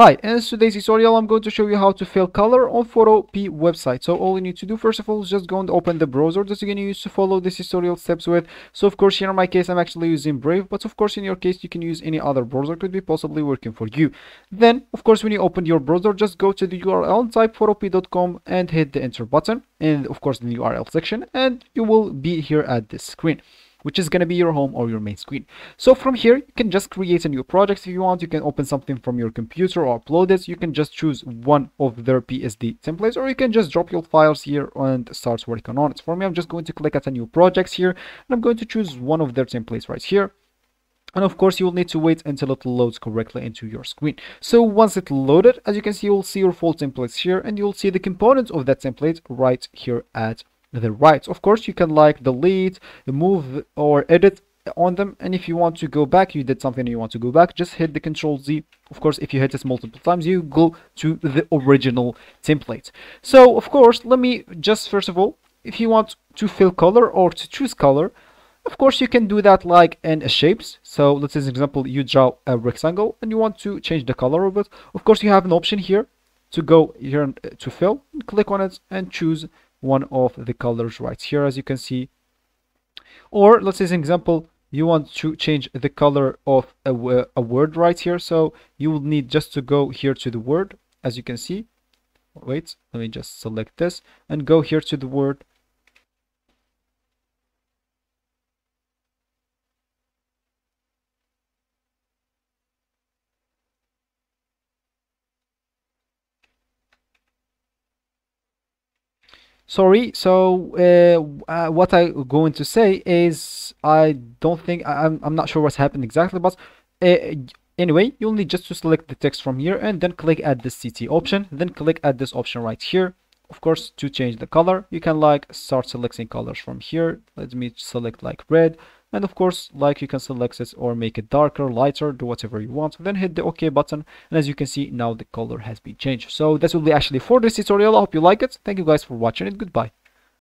Hi, in today's tutorial I'm going to show you how to fill color on Photopea website. So all you need to do first of all is just go and open the browser that you're going to use to follow this tutorial steps with. So of course here in my case I'm actually using Brave, but of course in your case you can use any other browser could be possibly working for you. Then of course when you open your browser just go to the URL type photopea.com and hit the enter button and of course the URL section and you will be here at this screen which is going to be your home or your main screen. So from here, you can just create a new project if you want. You can open something from your computer or upload it. You can just choose one of their PSD templates or you can just drop your files here and start working on it. For me, I'm just going to click at a new project here and I'm going to choose one of their templates right here. And of course, you will need to wait until it loads correctly into your screen. So once it loaded, as you can see, you'll see your full templates here and you'll see the components of that template right here at the right of course you can like delete move or edit on them and if you want to go back you did something you want to go back just hit the control z. Of course if you hit this multiple times you go to the original template. So of course let me just first of all if you want to fill color or to choose color of course you can do that like in shapes. So let's say an example you draw a rectangle and you want to change the color of it. Of course you have an option here to go here uh, to fill. Click on it and choose one of the colors right here as you can see. Or let's say as an example you want to change the color of a, a word right here. So you will need just to go here to the word as you can see. Wait let me just select this and go here to the word sorry so uh, uh, what i'm going to say is i don't think i'm, I'm not sure what's happened exactly but uh, anyway you'll need just to select the text from here and then click add the ct option then click add this option right here. Of course to change the color you can like start selecting colors from here. Let me select like red and of course like you can select it or make it darker lighter do whatever you want. Then hit the ok button. And as you can see now the color has been changed. So this will be actually for this tutorial. I hope you like it. Thank you guys for watching it goodbye